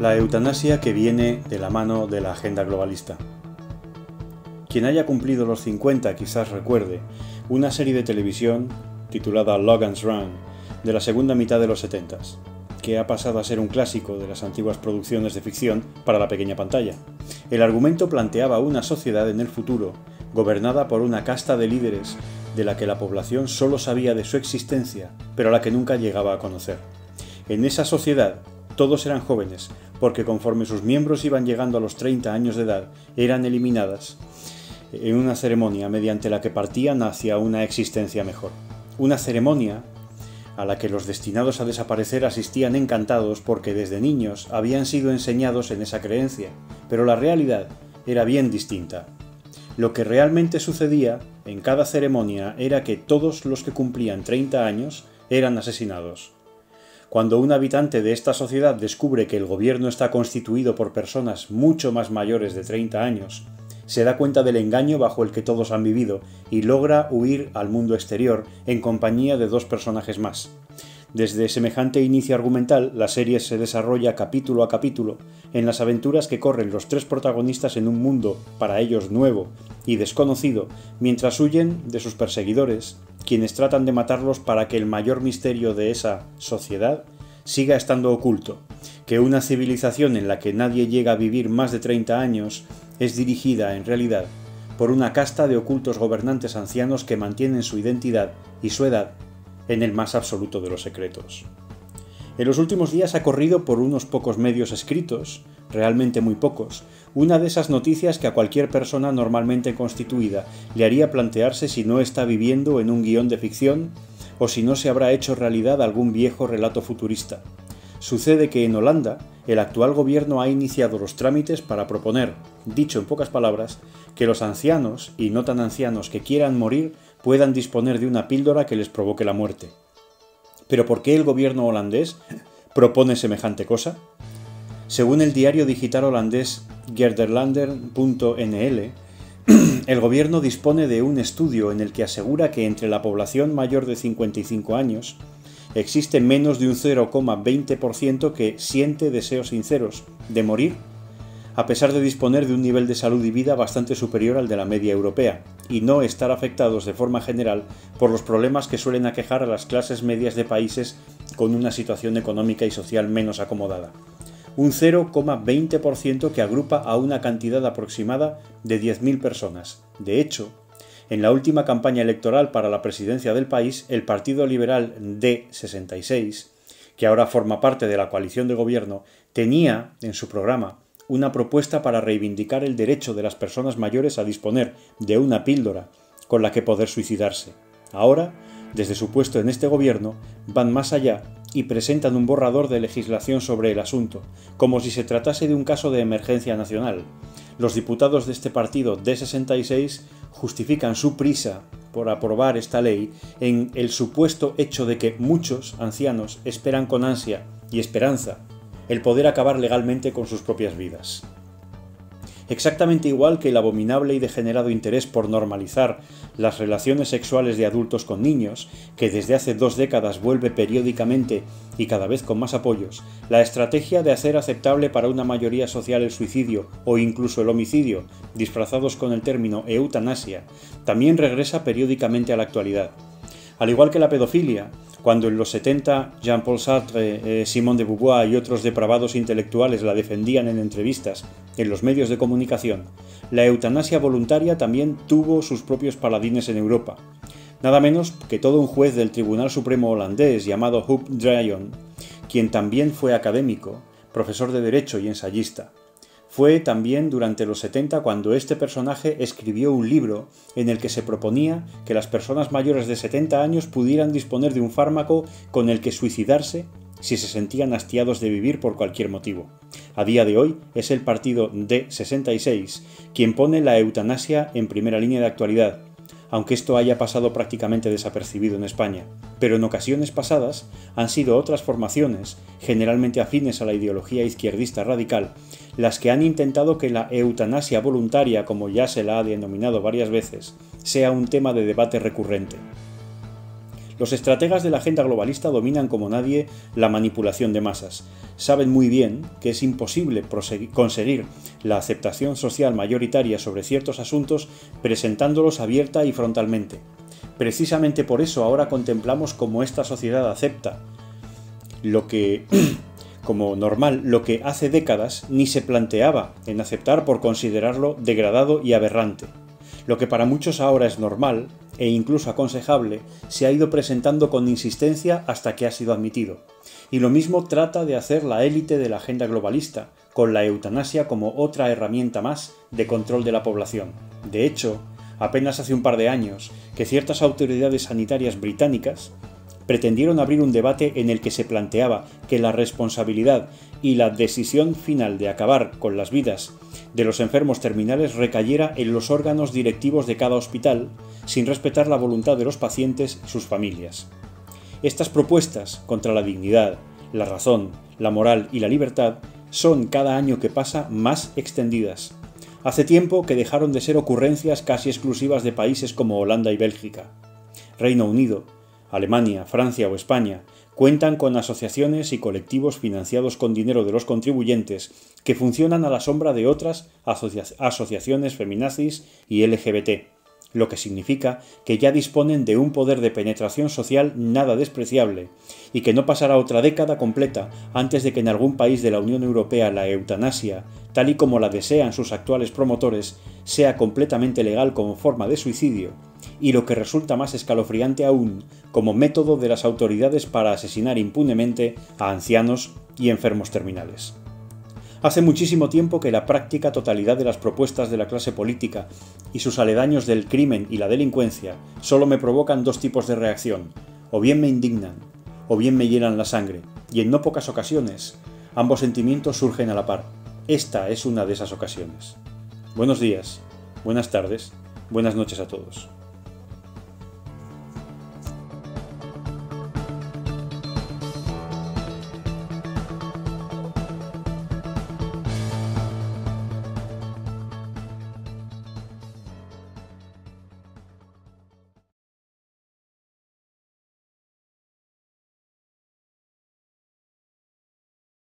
La eutanasia que viene de la mano de la agenda globalista. Quien haya cumplido los 50 quizás recuerde una serie de televisión titulada Logan's Run de la segunda mitad de los 70 que ha pasado a ser un clásico de las antiguas producciones de ficción para la pequeña pantalla. El argumento planteaba una sociedad en el futuro gobernada por una casta de líderes de la que la población solo sabía de su existencia, pero a la que nunca llegaba a conocer. En esa sociedad todos eran jóvenes, porque conforme sus miembros iban llegando a los 30 años de edad, eran eliminadas en una ceremonia mediante la que partían hacia una existencia mejor. Una ceremonia a la que los destinados a desaparecer asistían encantados porque desde niños habían sido enseñados en esa creencia, pero la realidad era bien distinta. Lo que realmente sucedía en cada ceremonia era que todos los que cumplían 30 años eran asesinados. Cuando un habitante de esta sociedad descubre que el gobierno está constituido por personas mucho más mayores de 30 años, se da cuenta del engaño bajo el que todos han vivido y logra huir al mundo exterior en compañía de dos personajes más. Desde semejante inicio argumental, la serie se desarrolla capítulo a capítulo en las aventuras que corren los tres protagonistas en un mundo para ellos nuevo y desconocido, mientras huyen de sus perseguidores, quienes tratan de matarlos para que el mayor misterio de esa sociedad siga estando oculto, que una civilización en la que nadie llega a vivir más de 30 años es dirigida, en realidad, por una casta de ocultos gobernantes ancianos que mantienen su identidad y su edad en el más absoluto de los secretos. En los últimos días ha corrido por unos pocos medios escritos, realmente muy pocos, una de esas noticias que a cualquier persona normalmente constituida le haría plantearse si no está viviendo en un guion de ficción o si no se habrá hecho realidad algún viejo relato futurista. Sucede que en Holanda el actual gobierno ha iniciado los trámites para proponer, dicho en pocas palabras, que los ancianos y no tan ancianos que quieran morir puedan disponer de una píldora que les provoque la muerte. Pero ¿por qué el gobierno holandés propone semejante cosa? Según el diario digital holandés Gerderlander.nl, el gobierno dispone de un estudio en el que asegura que entre la población mayor de 55 años existe menos de un 0,20% que siente deseos sinceros de morir, a pesar de disponer de un nivel de salud y vida bastante superior al de la media europea, y no estar afectados de forma general por los problemas que suelen aquejar a las clases medias de países con una situación económica y social menos acomodada. Un 0,20% que agrupa a una cantidad aproximada de 10.000 personas. De hecho, en la última campaña electoral para la presidencia del país, el Partido Liberal D66, que ahora forma parte de la coalición de gobierno, tenía en su programa una propuesta para reivindicar el derecho de las personas mayores a disponer de una píldora con la que poder suicidarse. Ahora, desde su puesto en este gobierno, van más allá y presentan un borrador de legislación sobre el asunto, como si se tratase de un caso de emergencia nacional. Los diputados de este partido D66 justifican su prisa por aprobar esta ley en el supuesto hecho de que muchos ancianos esperan con ansia y esperanza el poder acabar legalmente con sus propias vidas. Exactamente igual que el abominable y degenerado interés por normalizar las relaciones sexuales de adultos con niños, que desde hace dos décadas vuelve periódicamente y cada vez con más apoyos, la estrategia de hacer aceptable para una mayoría social el suicidio o incluso el homicidio, disfrazados con el término eutanasia, también regresa periódicamente a la actualidad. Al igual que la pedofilia, cuando en los 70 Jean-Paul Sartre, eh, Simone de Beauvoir y otros depravados intelectuales la defendían en entrevistas en los medios de comunicación, la eutanasia voluntaria también tuvo sus propios paladines en Europa. Nada menos que todo un juez del Tribunal Supremo holandés llamado Huub Dryon, quien también fue académico, profesor de Derecho y ensayista. Fue también durante los 70 cuando este personaje escribió un libro en el que se proponía que las personas mayores de 70 años pudieran disponer de un fármaco con el que suicidarse si se sentían hastiados de vivir por cualquier motivo. A día de hoy es el partido D66 quien pone la eutanasia en primera línea de actualidad, aunque esto haya pasado prácticamente desapercibido en España. Pero en ocasiones pasadas han sido otras formaciones, generalmente afines a la ideología izquierdista radical, las que han intentado que la eutanasia voluntaria, como ya se la ha denominado varias veces, sea un tema de debate recurrente. Los estrategas de la agenda globalista dominan como nadie la manipulación de masas. Saben muy bien que es imposible conseguir la aceptación social mayoritaria sobre ciertos asuntos presentándolos abierta y frontalmente. Precisamente por eso ahora contemplamos cómo esta sociedad acepta lo que como normal lo que hace décadas ni se planteaba en aceptar por considerarlo degradado y aberrante. Lo que para muchos ahora es normal, e incluso aconsejable, se ha ido presentando con insistencia hasta que ha sido admitido. Y lo mismo trata de hacer la élite de la agenda globalista, con la eutanasia como otra herramienta más de control de la población. De hecho, apenas hace un par de años que ciertas autoridades sanitarias británicas pretendieron abrir un debate en el que se planteaba que la responsabilidad y la decisión final de acabar con las vidas de los enfermos terminales recayera en los órganos directivos de cada hospital, sin respetar la voluntad de los pacientes y sus familias. Estas propuestas contra la dignidad, la razón, la moral y la libertad son cada año que pasa más extendidas. Hace tiempo que dejaron de ser ocurrencias casi exclusivas de países como Holanda y Bélgica. Reino Unido, Alemania, Francia o España cuentan con asociaciones y colectivos financiados con dinero de los contribuyentes que funcionan a la sombra de otras asociaciones feminazis y LGBT, lo que significa que ya disponen de un poder de penetración social nada despreciable y que no pasará otra década completa antes de que en algún país de la Unión Europea la eutanasia, tal y como la desean sus actuales promotores, sea completamente legal como forma de suicidio y lo que resulta más escalofriante aún, como método de las autoridades para asesinar impunemente a ancianos y enfermos terminales. Hace muchísimo tiempo que la práctica totalidad de las propuestas de la clase política y sus aledaños del crimen y la delincuencia solo me provocan dos tipos de reacción, o bien me indignan, o bien me llenan la sangre, y en no pocas ocasiones ambos sentimientos surgen a la par. Esta es una de esas ocasiones. Buenos días, buenas tardes, buenas noches a todos.